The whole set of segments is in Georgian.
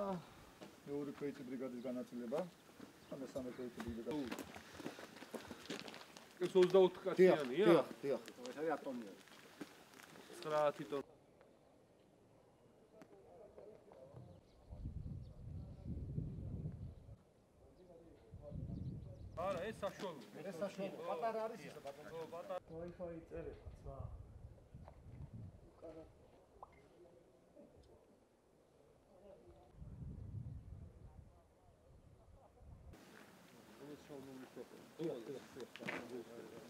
მეორე ქვეითი ბრიგადის განაწილება. ან მესამე ქვეითი ბრიგადა. ეს 24 კაციანია? დიახ, დიახ. ეს არის ატომია. 9 თვითონ არა, ეს საშუალო. ეს საშუალო. პატარა არის ეს ბატონო. ო, პატარა. Wi-Fi წერეთ, ძმა.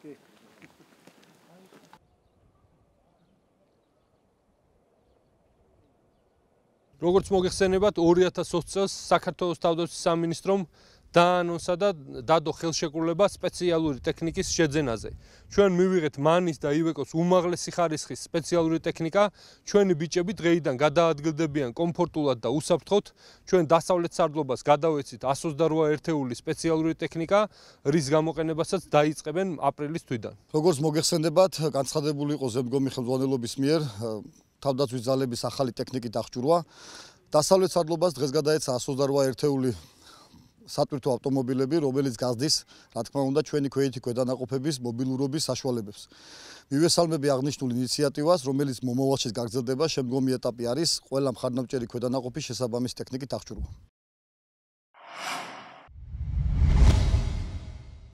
კი. როგორც მოგეხსენებათ 2020 წელს საქართველოს თავდაცვის სამინისტრომ დაანონსა და დადო ხელშეკრულება სპეციალური ტექნიკის შეძენაზე. ჩვენ მივიღეთ მანის და ივეკოს უმაღლესი ხარისხის სპეციალური ტექნიკა. ჩვენი ბიჭები დღეიდან გადაადგილდებიან კომფორტულად და უსაფრთხოდ. ჩვენ დასავლეთ სარდლობას გადავეცით 128 ერთეული სპეციალური ტექნიკა, რის გამოყენებასაც დაიწყებენ აპრილის თვიდან. როგორც მოგეხსენებათ, განცხადებული იყო ზემდგომი ხელმძღვანელობის მიერ თავდაცვის ძალების ახალი ტექნიკის აღჭურვა. დასავლეთ სარდლობას დღეს გადაეცა 128 ერთეული სატვირთო ავტომობილები, რომელიც გაზდის, რა თქმა უნდა, ჩვენი ქვეითი ქვედანაყოფების მობილურობის საშუალებებს. მივესალმები აღნიშნულ ინიციატივას, რომელიც მომავალში გაგრძელდება, შემდგომი ეტაპი არის ყველა მხარდამჭერი ქვედანაყოფის შესაბამის ტექნიკით აღჭურვა.